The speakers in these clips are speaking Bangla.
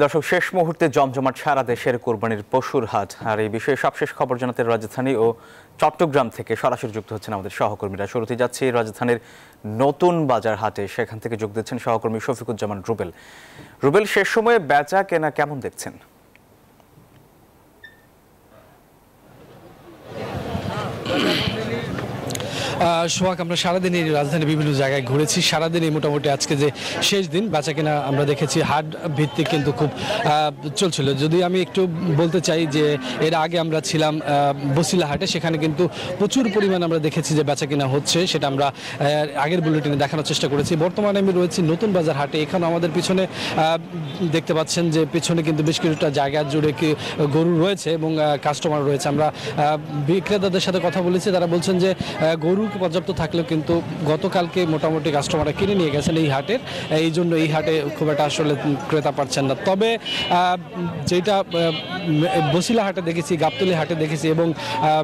দর্শক, শেষ মুহূর্তে জমজমাট সারা দেশের কোরবানির পশুর হাট। আর এই বিষয়ে সবশেষ খবর জানাতে রাজধানী ও চট্টগ্রাম থেকে সরাসরি যুক্ত হচ্ছেন আমাদের সহকর্মীরা। শুরুতে যাচ্ছে রাজধানীর নতুন বাজার হাটে। সেখান থেকে যোগ দিচ্ছেন সহকর্মী শফিকুজ্জামান রুবেল। রুবেল, শেষ সময়ে বেচা কেনা কেমন দেখছেন? সোহাগ আমরা সারাদিন এই রাজধানীর বিভিন্ন জায়গায় ঘুরেছি। সারাদিন এই মোটামুটি আজকে যে শেষ দিন বেচা কিনা আমরা দেখেছি হাট ভিত্তিক কিন্তু খুব চলছিল। যদি আমি একটু বলতে চাই যে এর আগে আমরা ছিলাম বসিলা হাটে সেখানে কিন্তু প্রচুর পরিমাণ আমরা দেখেছি যে বেচা কিনা হচ্ছে সেটা আমরা আগের বুলেটিনে দেখানোর চেষ্টা করেছি। বর্তমানে আমি রয়েছি নতুন বাজার হাটে এখানে আমাদের পিছনে দেখতে পাচ্ছেন যে পিছনে কিন্তু বেশ কিছুটা জায়গা জুড়ে কি গরু রয়েছে এবং কাস্টমার রয়েছে। আমরা বিক্রেতাদের সাথে কথা বলেছি তারা বলছেন যে আহ, গরু পর্যাপ্ত থাকলেও কিন্তু গতকালকে মোটামুটি কাস্টমাররা কিনে নিয়ে গেছেন এই হাটের। এই জন্য এই হাটে খুব একটা আসলে ক্রেতা পাচ্ছেন না। তবে যেটা বসিলা হাটে দেখেছি, গাবতলি হাটে দেখেছি এবং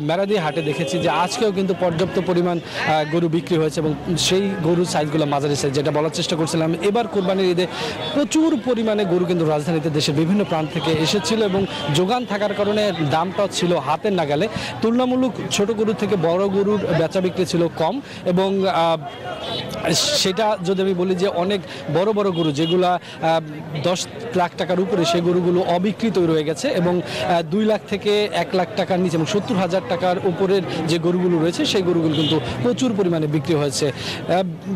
মেরাদি হাটে দেখেছি যে আজকেও কিন্তু পর্যাপ্ত পরিমাণ গরু বিক্রি হয়েছে এবং সেই গরুর সাইজগুলো মাঝারি সাইজ যেটা বলার চেষ্টা করছিলাম। এবার কোরবানির ঈদে প্রচুর পরিমাণে গরু কিন্তু রাজধানীতে দেশের বিভিন্ন প্রান্ত থেকে এসেছিল এবং যোগান থাকার কারণে দামটাও ছিল হাতের নাগালে। তুলনামূলক ছোট গরু থেকে বড় গরুর বেচা বিক্রি ছিল কম এবং সেটা যদি আমি বলি যে অনেক বড় বড় গরু যেগুলা দশ লাখ টাকার উপরে সেই গরুগুলো অবিকৃত রয়ে গেছে এবং দুই লাখ থেকে এক লাখ টাকার নিচে এবং সত্তর হাজার টাকার উপরের যে গরুগুলো রয়েছে সেই গরুগুলো কিন্তু প্রচুর পরিমাণে বিক্রি হয়েছে।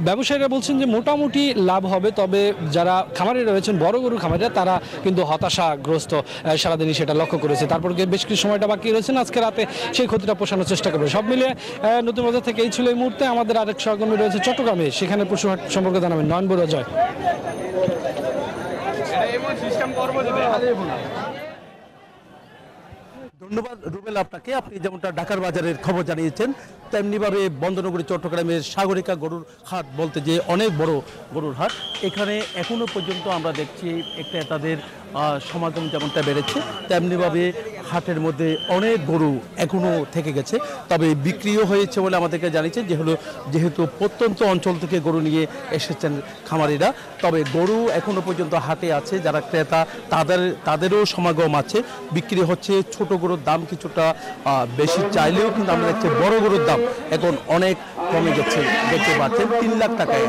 ব্যবসায়ীরা বলছেন যে মোটামুটি লাভ হবে, তবে যারা খামারে রয়েছেন, বড় গরু খামারিরা, তারা কিন্তু হতাশাগ্রস্ত সারাদিনই সেটা লক্ষ্য করেছে। তারপর বেশ কিছু সময়টা বাকি রয়েছে আজকে রাতে সেই ক্ষতিটা পোষানোর চেষ্টা করবে। সব মিলিয়ে নতুন বাজার থেকে এই ছিল এই মুহূর্তে। আমাদের আরেক সহকর্মী রয়েছে চট্টগ্রামে। সেখানে পশু হাট সম্পর্কে জানাবেন নয়ন বড় জয় ধন্যবাদ রুবেল আপনাকে। আপনি যেমনটা ঢাকার বাজারের খবর জানিয়েছেন, তেমনিভাবে বন্দনগরী চট্টগ্রামের সাগরিকা গরুর হাট বলতে যে অনেক বড় গরুর হাট, এখানে এখনও পর্যন্ত আমরা দেখছি একটা তাদের সমাগম যেমনটা বেড়েছে, তেমনিভাবে হাটের মধ্যে অনেক গরু এখনও থেকে গেছে, তবে বিক্রিও হয়েছে বলে আমাদেরকে জানিয়েছে যে হলো, যেহেতু প্রত্যন্ত অঞ্চল থেকে গরু নিয়ে এসেছেন খামারিরা, তবে গরু এখনও পর্যন্ত হাটে আছে, যারা ক্রেতা তাদের, তাদেরও সমাগম আছে। বিক্রি হচ্ছে ছোট গরুর দাম কিছুটা বেশি, চাইলেও কিন্তু আমরা দেখছি বড় গরুর দাম এখন অনেক কমে গেছে, দেখতে পাচ্ছেন। তিন লাখ টাকায়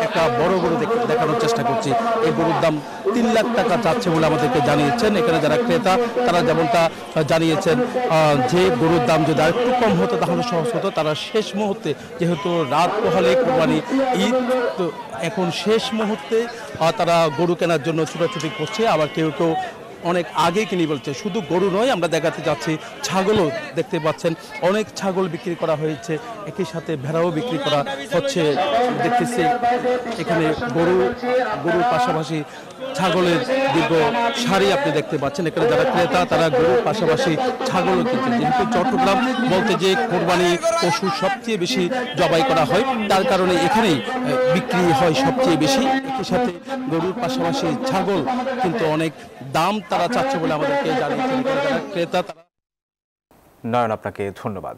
একটা বড় গরু দেখ- দেখানোর চেষ্টা করছি। এই গরুর দাম তিন লাখ টাকা চাচ্ছে বলে আমাদেরকে জানিয়েছেন। এখানে যারা ক্রেতা, তারা যেমনটা জানিয়েছেন যে গরুর দাম যদি আরেকটু কম হতো তাহলে সহজ হতো। তারা শেষ মুহূর্তে, যেহেতু রাত পোহালে কোরবানি ঈদ এখন শেষ মুহূর্তে তারা গরু কেনার জন্য ছুটাছুটি করছে। আবার কেউ কেউ অনেক আগে কিনে বলছে। শুধু গরু নয়, আমরা দেখাতে যাচ্ছি ছাগলও দেখতে পাচ্ছেন। অনেক ছাগল বিক্রি করা হয়েছে, একই সাথে ভেড়াও বিক্রি করা হচ্ছে। দেখতেছি এখানে গরু, গরুর পাশাপাশি ছাগলের দীর্ঘ সারি আপনি দেখতে পাচ্ছেন। এখানে যারা ক্রেতা, তারা গরুর পাশাপাশি ছাগলও কিনছে। যেহেতু চট্টগ্রাম বলতে যে কোরবানি পশু সবচেয়ে বেশি জবাই করা হয়, তার কারণে এখানেই বিক্রি হয় সবচেয়ে বেশি। একই সাথে গরুর পাশাপাশি ছাগল কিন্তু অনেক দাম তারা চাচ্ছে বলে আমাদেরকে জানিয়েছেন। ক্রেতা তারা নয়ন আপনাকে ধন্যবাদ।